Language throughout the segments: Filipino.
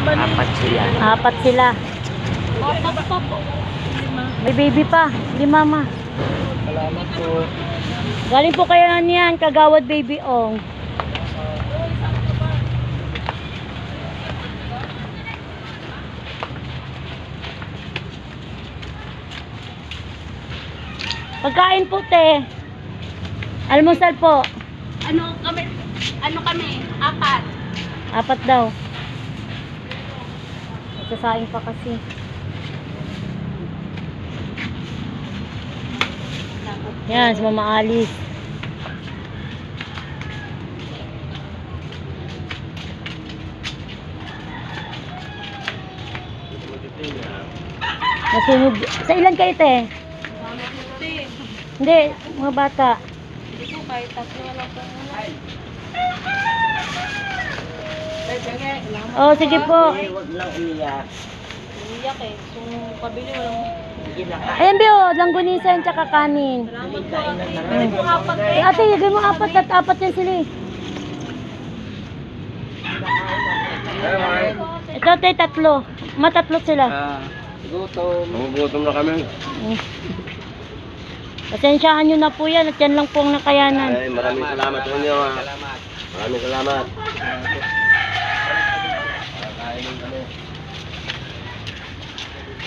Apat sila. Apat sila. May baby pa. Lima ma. Salamat po. Galing po kayo niyan, Kagawad Baby Ong. Pagkain po, te. Almusal po. Ano kami? Ano kami? Apat. Apat daw. Magsasaing pa kasi. Yan, si Mama Alice. Nasunog. Sa ilan kayo, te? Hindi, mga bata. Hindi ko kahit tatlo lang po. Oh, sige po. Huwag lang iiyak. Iyak eh. Kung pabili walang... Ayan, Bio, langgunisan tsaka kanin. Salamat po ate. Eh, eh. ate, yun mo apat at apat yan sila eh. Ito, te, tatlo. Matatlo sila. Ah, gutom. Gutom na kami. Mm. Pasensyahan nyo na po yan at yan lang po ang nakayanan. Ay, maraming salamat sa inyo. ah. Maraming salamat.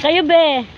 Kayo, be.